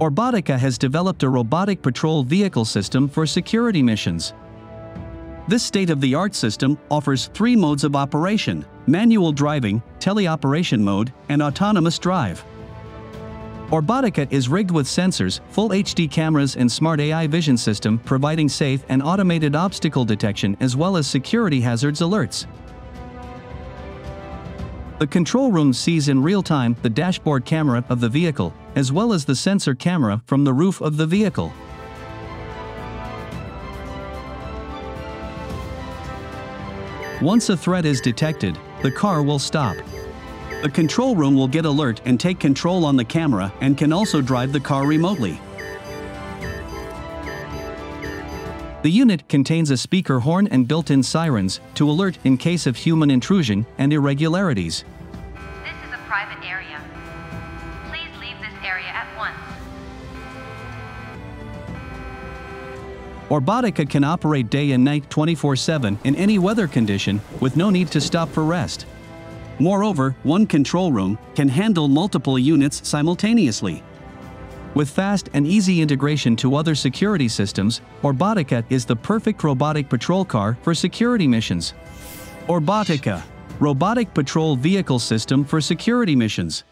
Orbotica has developed a robotic patrol vehicle system for security missions. This state-of-the-art system offers three modes of operation, manual driving, teleoperation mode, and autonomous drive. Orbotica is rigged with sensors, full HD cameras and smart AI vision system providing safe and automated obstacle detection as well as security hazards alerts. The control room sees in real time the dashboard camera of the vehicle, as well as the sensor camera from the roof of the vehicle. Once a threat is detected, the car will stop. The control room will get alert and take control on the camera and can also drive the car remotely. The unit contains a speaker horn and built-in sirens to alert in case of human intrusion and irregularities. At once. Orbotica can operate day and night 24-7 in any weather condition with no need to stop for rest. Moreover, one control room can handle multiple units simultaneously. With fast and easy integration to other security systems, Orbotica is the perfect robotic patrol car for security missions. Orbotica, robotic patrol vehicle system for security missions.